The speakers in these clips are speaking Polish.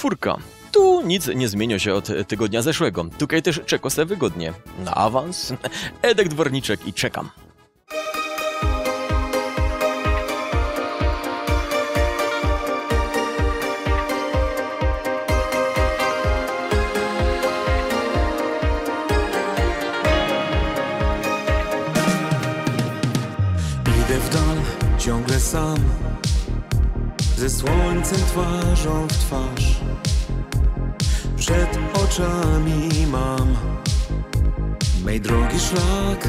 czwórka. Tu nic nie zmienia się od tygodnia zeszłego. Tutaj też czeko se wygodnie. Na awans, Edek Dworniczek i czekam. Idę w dal, ciągle sam Ze słońcem twarzą w twarz. Przed oczami mam Mej drogi szlak.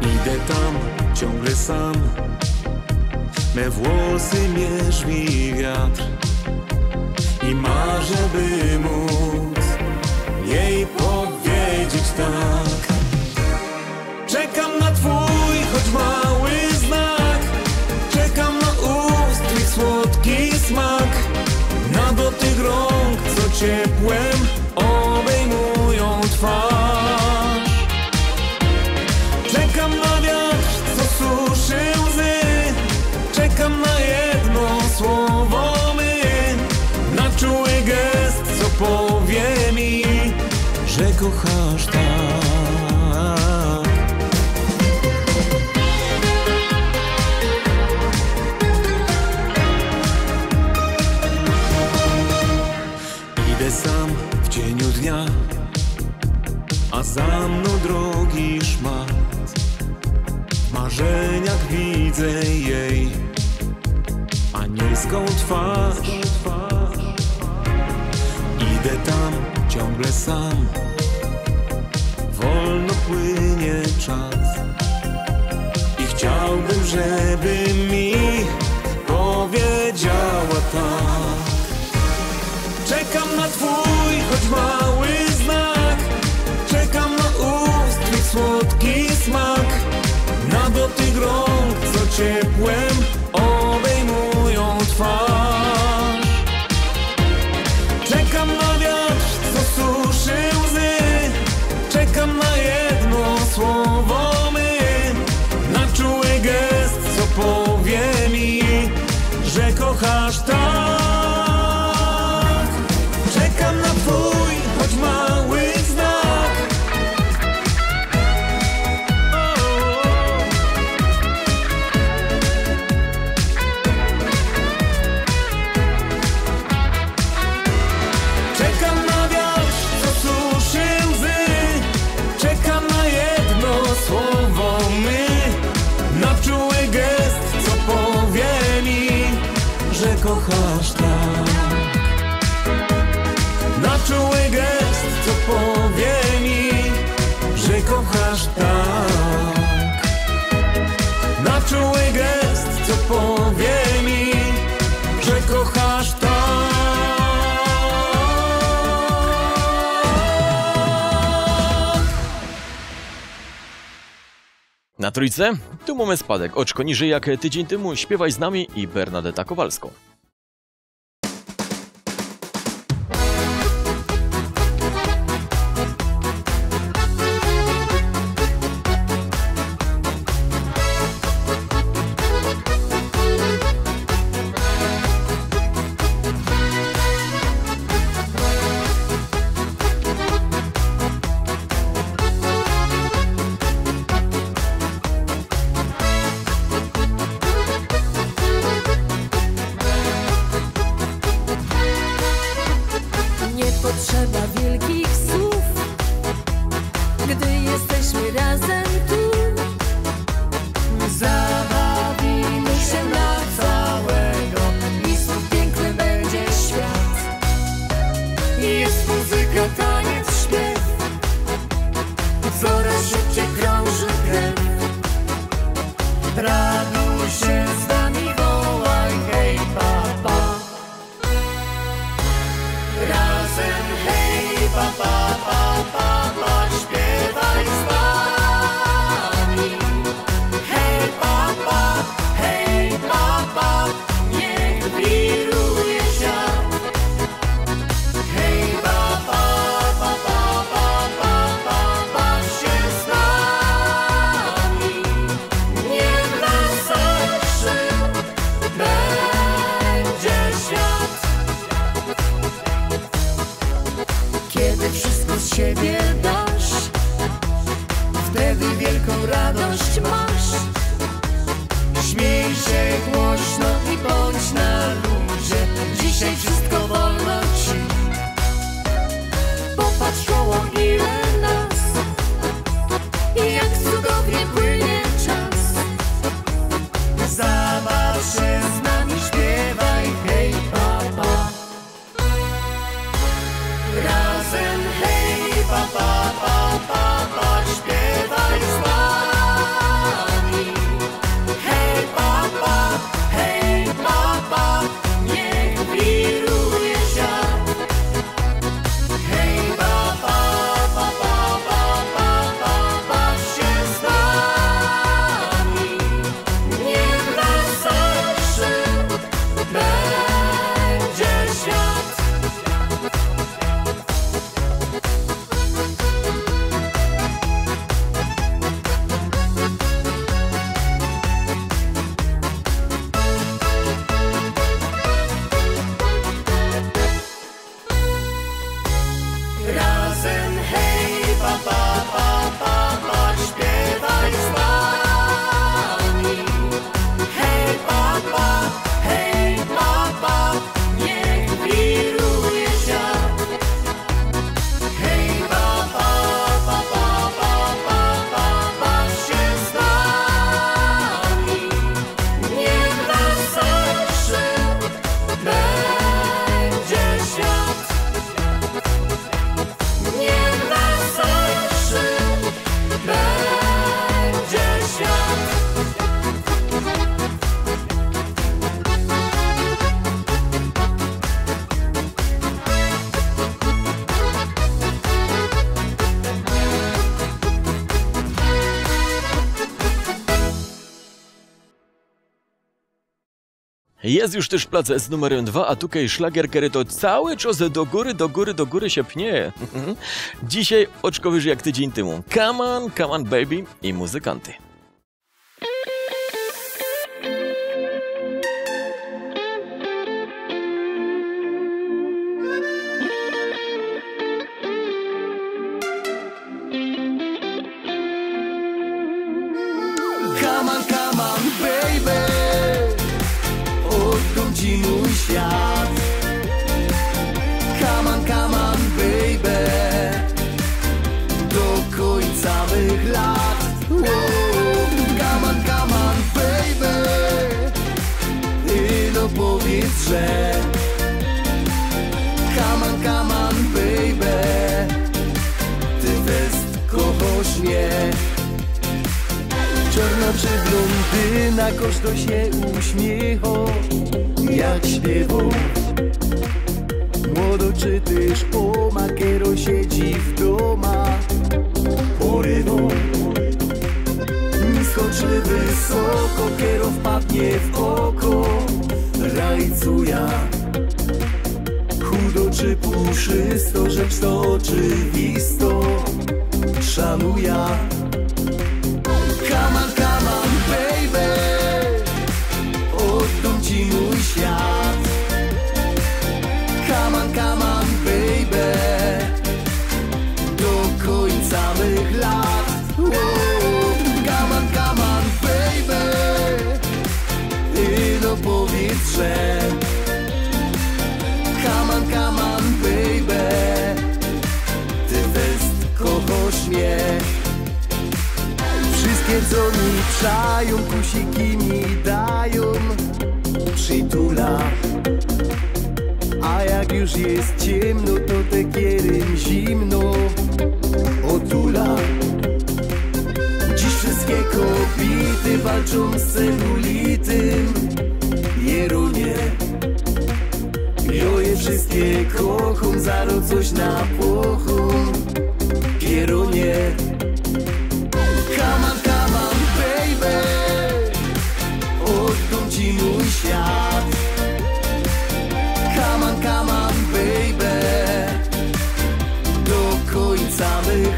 Idę tam, ciągle sam. Me włosy mierzwi wiatr I marzę, by móc Jej powiedzieć tak kochasz tak Idę sam w cieniu dnia, a za mną drogi szmat. W marzeniach widzę jej anielską twarz. Idę tam ciągle sam, płynie czas. I chciałbym, żeby mi powiedziała tak. Czekam na twój, choć mały znak Czekam na ust, twych słodki smak Na dotyk rąk, co ciepłem kochasz tak. Na czuły gest, co powie mi, że kochasz tak. Na trójce? Tu mamy spadek. Oczko niżej jak tydzień temu. Śpiewaj z nami i Bernadetta Kowalską. radość masz. Śmiej się głośno i bądź na luzie. Dzisiaj wszystko wolno ci. Popatrz koło ile nas. I jak cudownie płynie czas. Zabaw się z nami, śpiewaj hej papa Razem hej papa pa. Jest już też plac z numerem 2, a tutaj szlagier, który to cały czas do góry, do góry, do góry się pnie. Dzisiaj oczko wyżej jak tydzień temu. Come on, come on baby i muzykanty. Że Come on, come on, baby. Ty kochasz mnie Czarna czy blondyna, każdy się uśmiecha Jak śpiewał Młodo czy też kiero siedzi w doma. Porywą Nisko czy wysoko, kiero wpadnie w oko Rajcuja Chudo czy puszysto, rzecz to oczywisto. Szanuja mi czają, kusiki mi dają Przytula. A jak już jest ciemno, to tekierem zimno Otula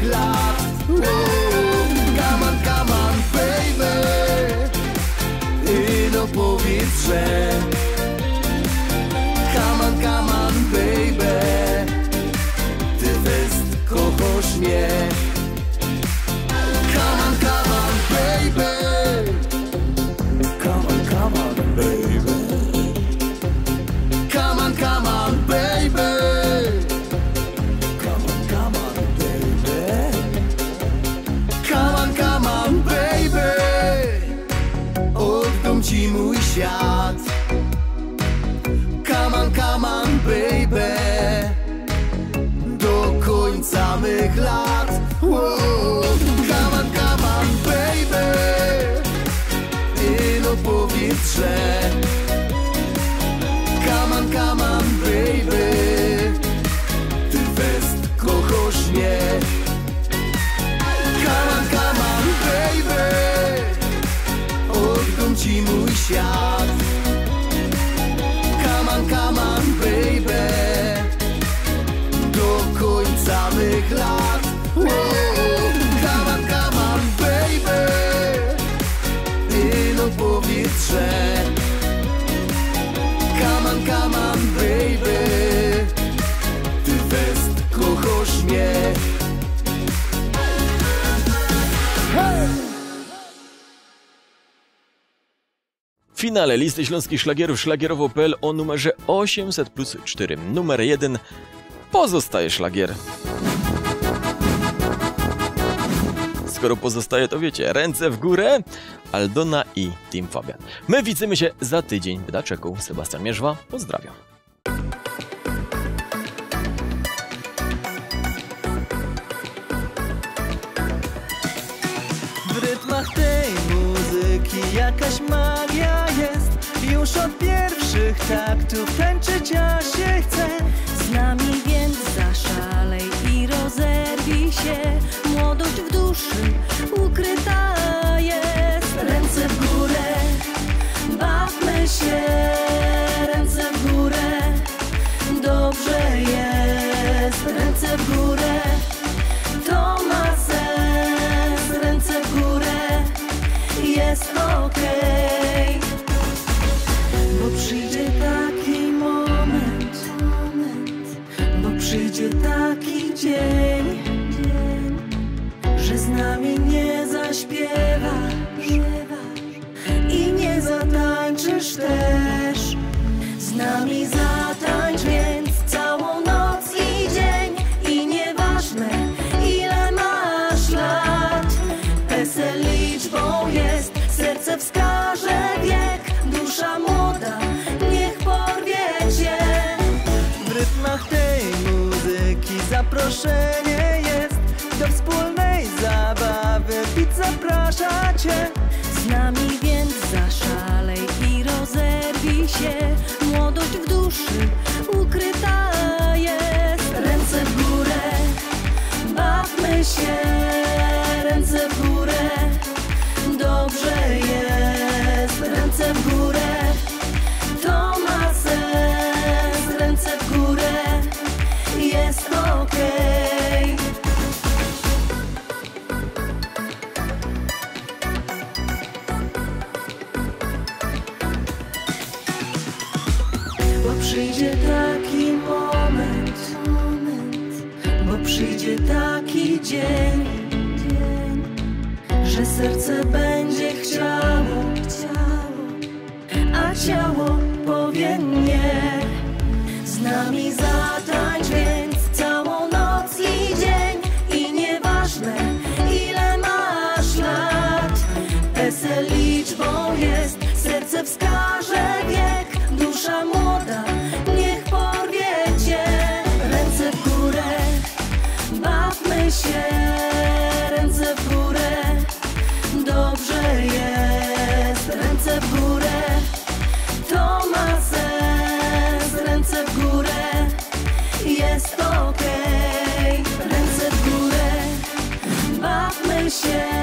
love. Że Come on, come on, baby. Ty też kochasz mnie. W finale listy śląskich szlagierów szlagierowo.pl o numerze 800 plus 4. Numer 1 pozostaje szlagier. Skoro pozostaje, to wiecie, ręce w górę, Aldona i Team Fabian. My widzimy się za tydzień. Bydaczeku, Sebastian Mierzwa, pozdrawiam. W rytmach tej muzyki jakaś magia jest Już od pierwszych taktów tańczyć ja się chcę Z nami więc zaszalej rozerwij się. Młodość w duszy ukryta zaproszenie jest do wspólnej zabawy. Pit zaprasza cię. Z nami więc zaszalej i rozerwij się. Młodość w duszy ukryta jest. Ręce w górę, bawmy się. Ręce w górę, dobrze jest. 谢。